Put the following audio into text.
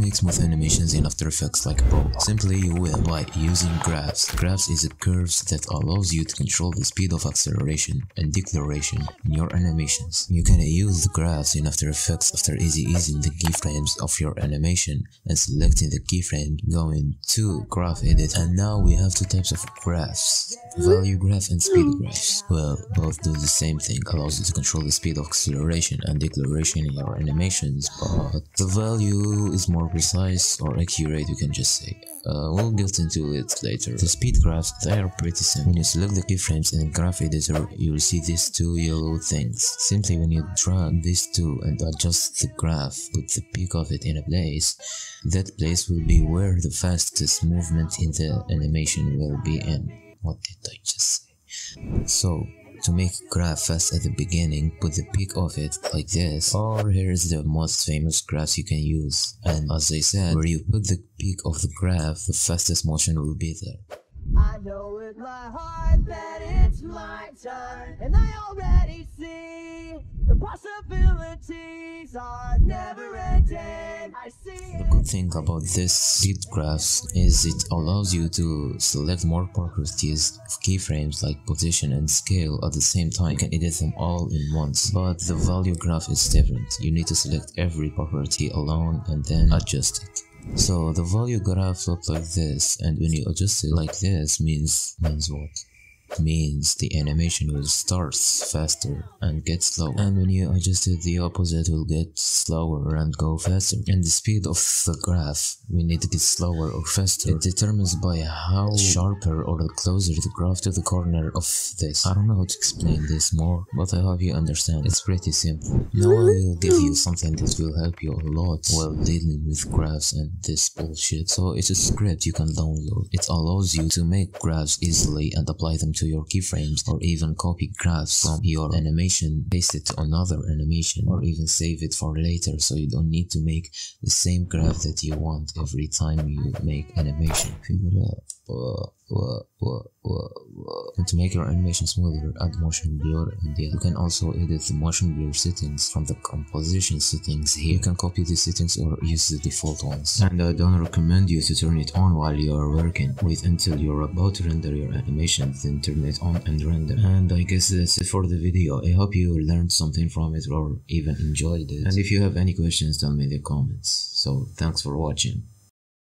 make smooth animations in After Effects like Pro? Simply you will by using graphs. Graphs is a curves that allows you to control the speed of acceleration and deceleration in your animations. You can use the graphs in After Effects after easy easing the keyframes of your animation and selecting the keyframe going to graph edit and now we have two types of graphs value graph and speed graphs well both do the same thing allows you to control the speed of acceleration and deceleration in your animations but the value is more precise or accurate you can just say. Uh, we'll get into it later. The speed graphs they are pretty simple. When you select the keyframes in the graph editor you will see these two yellow things. Simply when you drag these two and adjust the graph put the peak of it in a place that place will be where the fastest movement in the animation will be in what did I just say? So, to make graph fast at the beginning, put the peak of it like this, or here's the most famous graphs you can use. And as I said, where you put the peak of the graph, the fastest motion will be there. I know with my heart that it's my turn, and I already see the possibilities are never ending. The good thing about this speed graphs is it allows you to select more properties of keyframes like position and scale at the same time. You can edit them all in once. But the value graph is different. You need to select every property alone and then adjust it. So the value graph looks like this and when you adjust it like this means means what? Means the animation will start faster and get slower. And when you adjust it the opposite will get slower and go faster. And the speed of the graph we need to get slower or faster. It determines by how sharper or closer the graph to the corner of this. I don't know how to explain this more but i hope you understand. It's pretty simple. Now i will give you something that will help you a lot while dealing with graphs and this bullshit. So it's a script you can download. It allows you to make graphs easily and apply them to your keyframes or even copy graphs from your animation, paste it to another animation or even save it for later so you don't need to make the same graph that you want every time you make animation. To make your animation smoother, add motion blur and yeah, you can also edit the motion blur settings from the composition settings here. You can copy the settings or use the default ones. And I don't recommend you to turn it on while you are working. Wait until you're about to render your animation, then turn it on and render. And I guess that's it for the video. I hope you learned something from it or even enjoyed it. And if you have any questions, tell me in the comments. So thanks for watching.